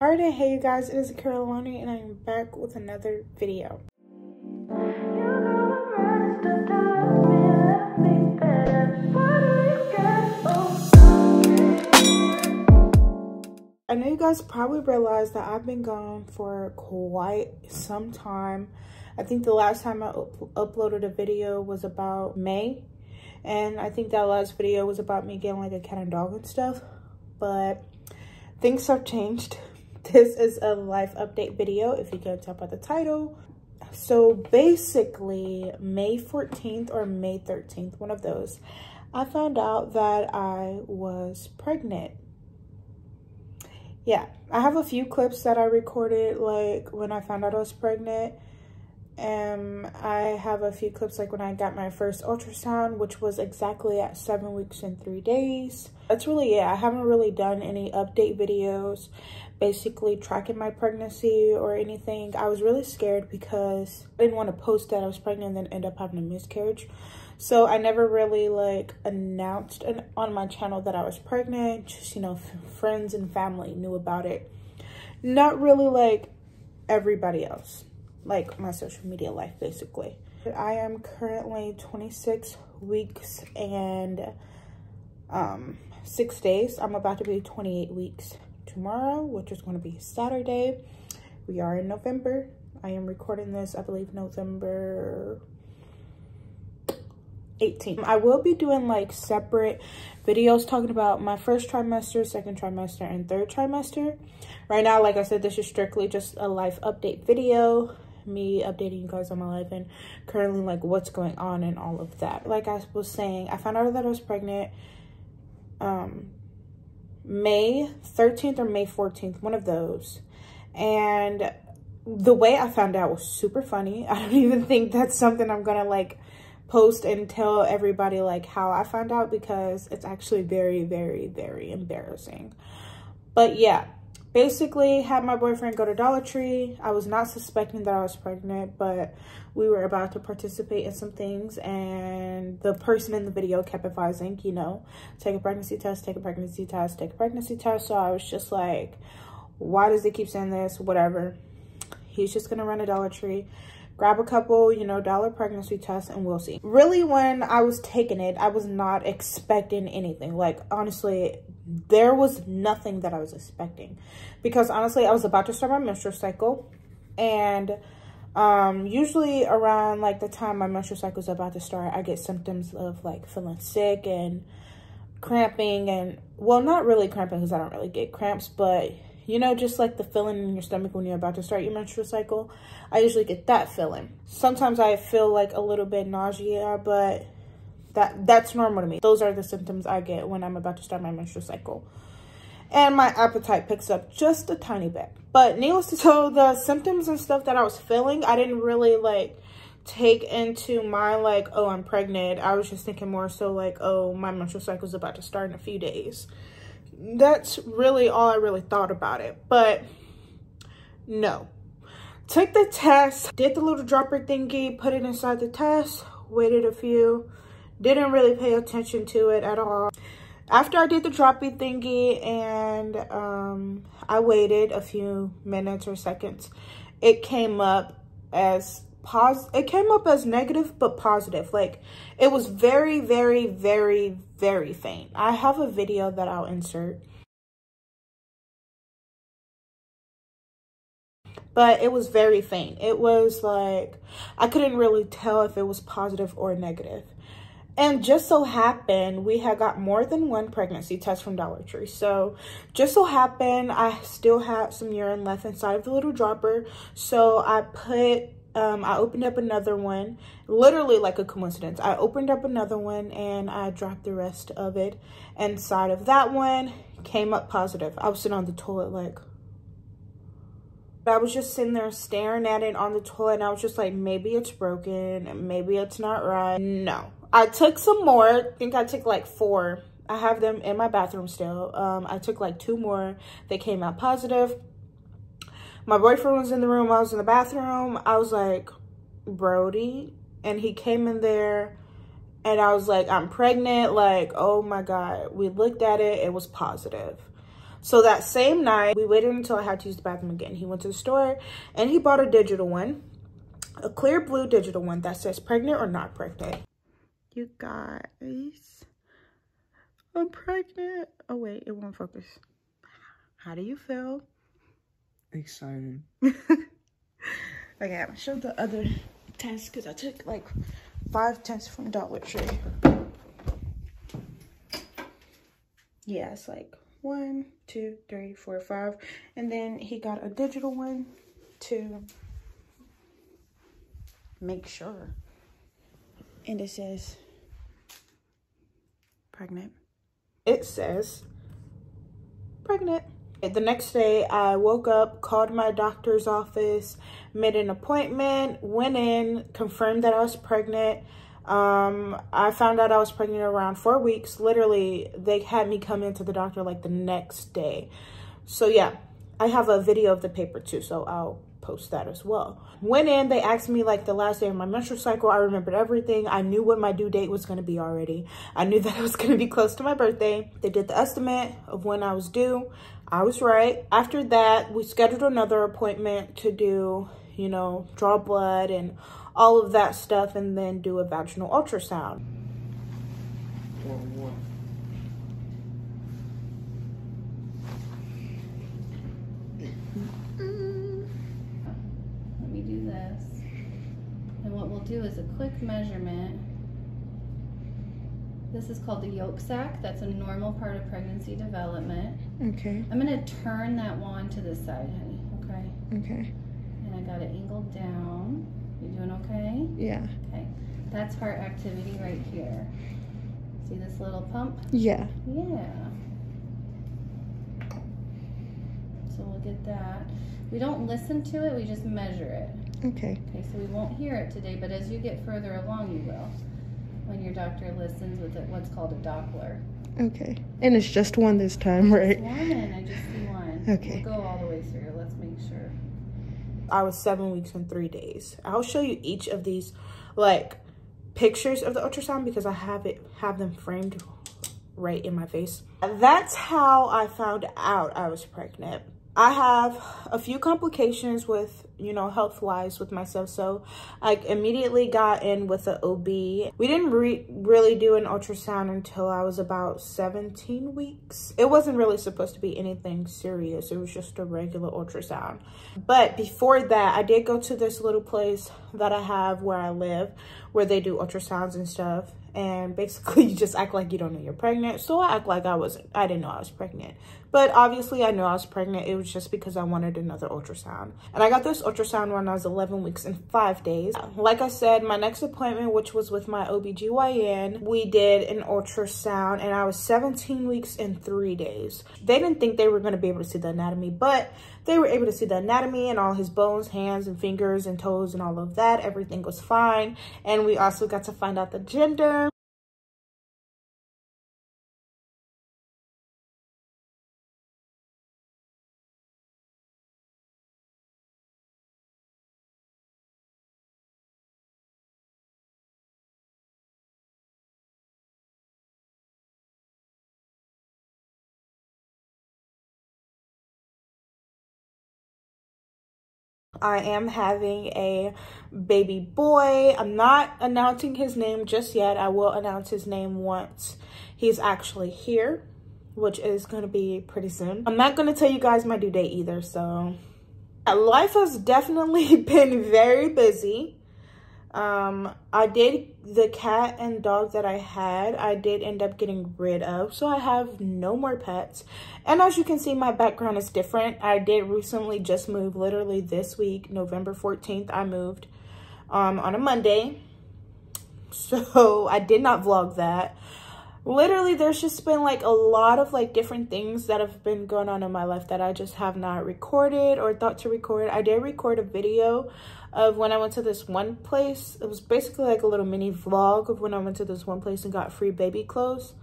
Alright, hey you guys, it is Carolina and I'm back with another video. I know you guys probably realized that I've been gone for quite some time. I think the last time I up uploaded a video was about May. And I think that last video was about me getting like a cat and dog and stuff. But things have changed this is a life update video if you can tell by the title. So basically may 14th or may 13th one of those i found out that i was pregnant. Yeah i have a few clips that i recorded like when i found out i was pregnant um i have a few clips like when i got my first ultrasound which was exactly at seven weeks and three days. That's really it. I haven't really done any update videos basically tracking my pregnancy or anything. I was really scared because i didn't want to post that i was pregnant and then end up having a miscarriage. So i never really like announced an, on my channel that i was pregnant. Just you know friends and family knew about it. Not really like everybody else like my social media life basically. I am currently 26 weeks and um, six days. I'm about to be 28 weeks tomorrow, which is going to be Saturday. We are in November. I am recording this, I believe, November 18. I will be doing like separate videos talking about my first trimester, second trimester, and third trimester. Right now, like I said, this is strictly just a life update video me updating you guys on my life and currently like what's going on and all of that. Like i was saying i found out that i was pregnant um may 13th or may 14th one of those. And the way i found out was super funny. I don't even think that's something i'm gonna like post and tell everybody like how i found out because it's actually very very very embarrassing. But yeah basically had my boyfriend go to Dollar Tree. I was not suspecting that I was pregnant, but we were about to participate in some things and the person in the video kept advising, you know, take a pregnancy test, take a pregnancy test, take a pregnancy test. So I was just like, why does he keep saying this? Whatever. He's just going to run a Dollar Tree grab a couple, you know, dollar pregnancy tests and we'll see. Really, when I was taking it, I was not expecting anything. Like, honestly, there was nothing that I was expecting because honestly, I was about to start my menstrual cycle and um, usually around like the time my menstrual cycle is about to start, I get symptoms of like feeling sick and cramping and well, not really cramping because I don't really get cramps, but you know, just like the feeling in your stomach when you're about to start your menstrual cycle. I usually get that feeling. Sometimes I feel like a little bit nausea, but that that's normal to me. Those are the symptoms I get when I'm about to start my menstrual cycle. And my appetite picks up just a tiny bit. But needless to say, the symptoms and stuff that I was feeling, I didn't really like take into my like, oh, I'm pregnant. I was just thinking more so like, oh, my menstrual cycle is about to start in a few days. That's really all I really thought about it. But no. Took the test, did the little dropper thingy, put it inside the test, waited a few didn't really pay attention to it at all. After I did the dropping thingy and um, I waited a few minutes or seconds, it came up as pos it came up as negative but positive. Like it was very very very very faint. I have a video that i'll insert. But it was very faint. It was like i couldn't really tell if it was positive or negative. And just so happened, we had got more than one pregnancy test from Dollar Tree. So just so happened, I still had some urine left inside of the little dropper. So I put, um, I opened up another one, literally like a coincidence. I opened up another one and I dropped the rest of it inside of that one. Came up positive. I was sitting on the toilet like, I was just sitting there staring at it on the toilet and I was just like, maybe it's broken, maybe it's not right. No, I took some more. I think I took like four. I have them in my bathroom still. Um, I took like two more. They came out positive. My boyfriend was in the room. I was in the bathroom. I was like, Brody. And he came in there and I was like, I'm pregnant. Like, oh my God. We looked at it. It was positive. So that same night, we waited until I had to use the bathroom again. He went to the store and he bought a digital one, a Clearblue digital one that says pregnant or not pregnant. You guys, I'm pregnant. Oh wait, it won't focus. How do you feel? Excited. Okay, I'm show the other tests because I took like five tests from Dollar Tree. Yeah, it's like one, two, three, four, five. And then he got a digital one to make sure. And it says pregnant. It says pregnant. The next day, I woke up, called my doctor's office, made an appointment, went in, confirmed that I was pregnant. Um, I found out I was pregnant around four weeks. Literally, they had me come into the doctor like the next day. So yeah, I have a video of the paper too, so I'll post that as well. Went in, they asked me like the last day of my menstrual cycle. I remembered everything. I knew what my due date was going to be already. I knew that it was going to be close to my birthday. They did the estimate of when I was due. I was right. After that, we scheduled another appointment to do, you know, draw blood and all of that stuff and then do a vaginal ultrasound. Let do is a quick measurement. This is called the yolk sac. That's a normal part of pregnancy development. Okay. I'm gonna turn that wand to this side, honey, okay? Okay. And I got it angled down. You doing okay? Yeah. Okay. That's heart activity right here. See this little pump? Yeah. Yeah. So we'll get that. We don't listen to it, we just measure it. Okay. Okay, so we won't hear it today, but as you get further along, you will. When your doctor listens with it, what's called a Doppler. Okay. And it's just one this time, right? One, I just see one. Okay. We'll go all the way through. Let's make sure. I was seven weeks and three days. I'll show you each of these like pictures of the ultrasound because I have it have them framed right in my face. That's how I found out I was pregnant. I have a few complications with, you know, health-wise with myself. So I immediately got in with the OB. We didn't re really do an ultrasound until I was about 17 weeks. It wasn't really supposed to be anything serious. It was just a regular ultrasound. But before that, I did go to this little place that I have where I live, where they do ultrasounds and stuff and basically you just act like you don't know you're pregnant. So I act like I wasn't, I didn't know I was pregnant. But obviously I knew I was pregnant. It was just because I wanted another ultrasound. And I got this ultrasound when I was 11 weeks and five days. Like I said, my next appointment, which was with my OBGYN, we did an ultrasound and I was 17 weeks and three days. They didn't think they were going to be able to see the anatomy, but they were able to see the anatomy and all his bones, hands and fingers and toes and all of that. Everything was fine. And we also got to find out the gender. I am having a baby boy. I'm not announcing his name just yet. I will announce his name once he's actually here, which is going to be pretty soon. I'm not going to tell you guys my due date either, so life has definitely been very busy. Um, I did, the cat and dog that I had, I did end up getting rid of. So I have no more pets. And as you can see, my background is different. I did recently just move, literally this week, November 14th, I moved um, on a Monday. So I did not vlog that. Literally, there's just been like a lot of like different things that have been going on in my life that I just have not recorded or thought to record. I did record a video of when I went to this one place. It was basically like a little mini vlog of when I went to this one place and got free baby clothes.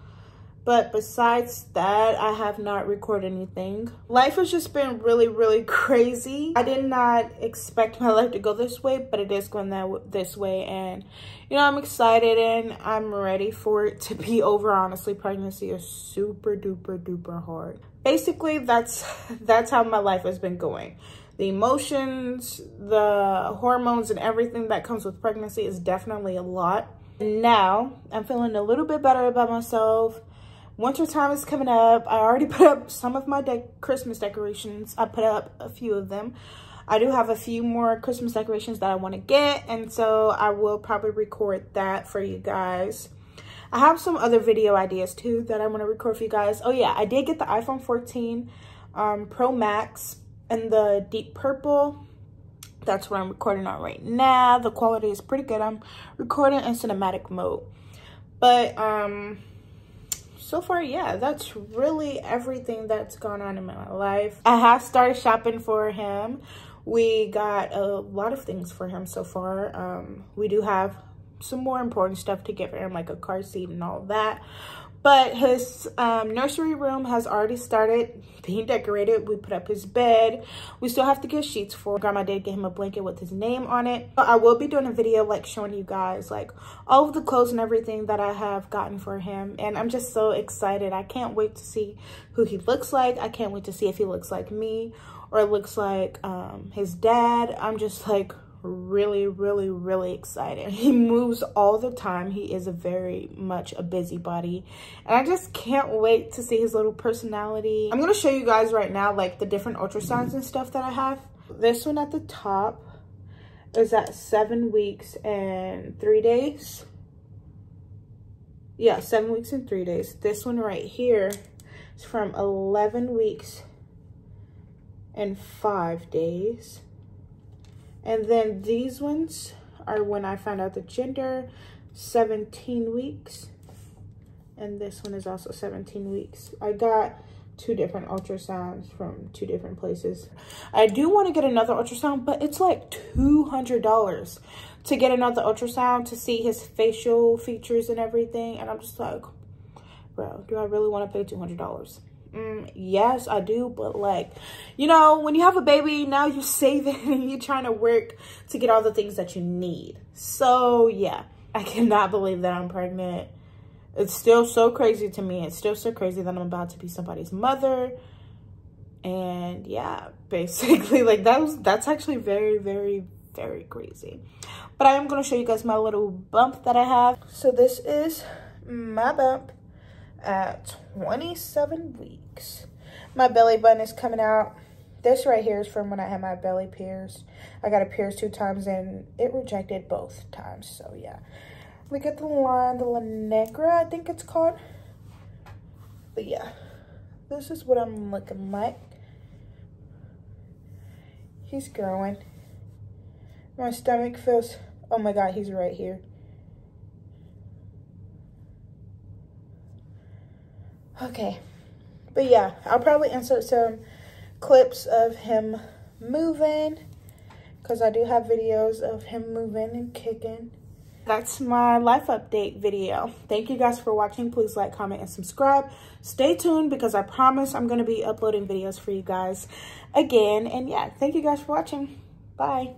But besides that, I have not recorded anything. Life has just been really, really crazy. I did not expect my life to go this way, but it is going that this way. And, you know, I'm excited and I'm ready for it to be over. Honestly, pregnancy is super duper duper hard. basically that's that's how my life has been going the emotions the hormones and everything that comes with pregnancy is definitely a lot now i'm feeling a little bit better about myself winter time is coming up i already put up some of my de christmas decorations i put up a few of them i do have a few more christmas decorations that i want to get and so i will probably record that for you guys I have some other video ideas too that I want to record for you guys. Oh yeah, I did get the iPhone 14 um, Pro Max in the deep purple. That's what I'm recording on right now. The quality is pretty good. I'm recording in cinematic mode. But um, so far, yeah, that's really everything that's gone on in my life. I have started shopping for him. We got a lot of things for him so far. Um, we do have some more important stuff to get for him, like a car seat and all that. But his um, nursery room has already started being decorated. We put up his bed. We still have to get sheets for. Grandma did get him a blanket with his name on it. I will be doing a video like showing you guys like all of the clothes and everything that I have gotten for him. And I'm just so excited. I can't wait to see who he looks like. I can't wait to see if he looks like me or looks like um, his dad. I'm just like really, really, really excited. He moves all the time. He is a very much a busybody. And I just can't wait to see his little personality. I'm going to show you guys right now like the different ultrasounds and stuff that I have. This one at the top is at seven weeks and three days. Yeah, seven weeks and three days. This one right here is from 11 weeks and five days. And then these ones are when I found out the gender, 17 weeks. And this one is also 17 weeks. I got two different ultrasounds from two different places. I do want to get another ultrasound, but it's like $200 to get another ultrasound to see his facial features and everything. And I'm just like, bro, do I really want to pay $200? Mm, yes, I do. But like, you know, when you have a baby, now you're saving and you're trying to work to get all the things that you need. So yeah, I cannot believe that I'm pregnant. It's still so crazy to me. It's still so crazy that I'm about to be somebody's mother. And yeah, basically like that was, that's actually very, very, very crazy. But I am going to show you guys my little bump that I have. So this is my bump at 27 weeks. My belly button is coming out. This right here is from when I had my belly pierced. I got it pierced two times and it rejected both times. So yeah. Look at the line, the La Negra, I think it's called. But yeah, this is what I'm looking like. He's growing. My stomach feels, oh my God, he's right here. Okay. But yeah, I'll probably insert some clips of him moving because I do have videos of him moving and kicking. That's my life update video. Thank you guys for watching. Please like, comment, and subscribe. Stay tuned because I promise I'm going to be uploading videos for you guys again. And yeah, thank you guys for watching. Bye.